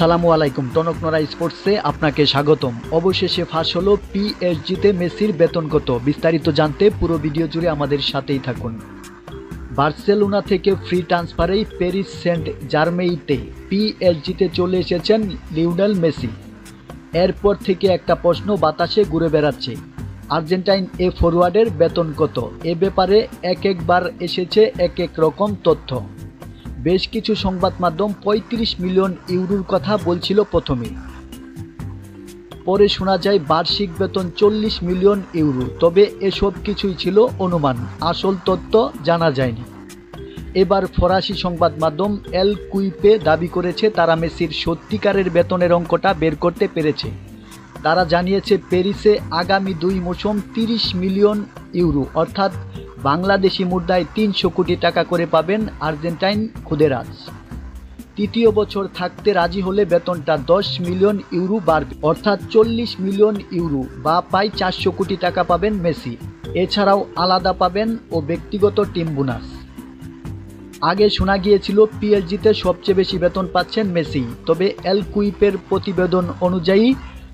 সালামু আলাইকুম, টনক নড়া স্পোর্টসে আপনাকে স্বাগতম। অবশেষে ফাঁস হলো পিএসজিতে মেসির বেতন কত? বিস্তারিত জানতে পুরো ভিডিও জুড়ে আমাদের সাথেই থাকুন। বার্সেলোনা থেকে ফ্রি ট্রান্সফারেই প্যারিস সেন্ট জার্মেইতে পিএসজিতে চলে এসেছেন লিওনেল মেসি। এরপর থেকে একটা প্রশ্ন বাতাসে ঘুরে বেড়াচ্ছে। আর্জেন্টাইন এ ফরওয়ার্ডের বেতন কত? এ ব্যাপারে এক একবার এসেছে এক এক রকম তথ্য। বেশ কিছু সংবাদ মাধ্যম পঁয়ত্রিশ মিলিয়ন ইউরোর কথা বলছিল প্রথমে। পরে শোনা যায় বার্ষিক বেতন চল্লিশ মিলিয়ন ইউরো, তবে এসব কিছুই ছিল অনুমান, আসল তথ্য জানা যায়নি। এবার ফরাসি সংবাদ মাধ্যম এল কুইপে দাবি করেছে তারা মেসির সত্যিকারের বেতনের অঙ্কটা বের করতে পেরেছে। তারা জানিয়েছে প্যারিসে আগামী দুই মৌসুম তিরিশ মিলিয়ন ইউরো, অর্থাৎ বাংলাদেশি মুদ্রায় তিনশো কোটি টাকা করে পাবেন আর্জেন্টাইন খুদেরাজ তৃতীয় বছর থাকতে রাজি হলে বেতনটা দশ মিলিয়ন ইউরো বাড়বে। অর্থাৎ চল্লিশ মিলিয়ন ইউরো বা প্রায় চারশো কোটি টাকা পাবেন মেসি। এছাড়াও আলাদা পাবেন ও ব্যক্তিগত টিম বোনাস। আগে শোনা গিয়েছিল পিএসজিতে সবচেয়ে বেশি বেতন পাচ্ছেন মেসি। তবে এল কুইপের প্রতিবেদন অনুযায়ী,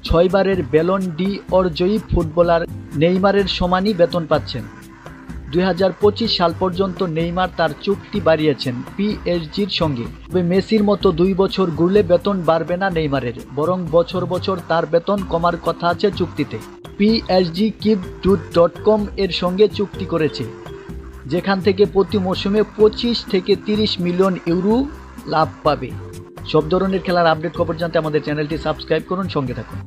ছয়বারের বেলন ডি অর্জয়ী ফুটবলার নেইমারের সমানই বেতন পাচ্ছেন। দুই হাজার পঁচিশ সাল পর্যন্ত নেইমার তার চুক্তি বাড়িয়েছেন পিএসজির সঙ্গে। তবে মেসির মতো দুই বছর ঘুরলে বেতন বাড়বে না নেইমারের, বরং বছর বছর তার বেতন কমার কথা আছে চুক্তিতে। পিএসজি কিপ টুট ডট কম এর সঙ্গে চুক্তি করেছে, যেখান থেকে প্রতি মৌসুমে পঁচিশ থেকে তিরিশ মিলিয়ন ইউরো লাভ পাবে। সব ধরনের খেলার আপডেট খবর জানতে আমাদের চ্যানেলটি সাবস্ক্রাইব করুন, সঙ্গে থাকুন।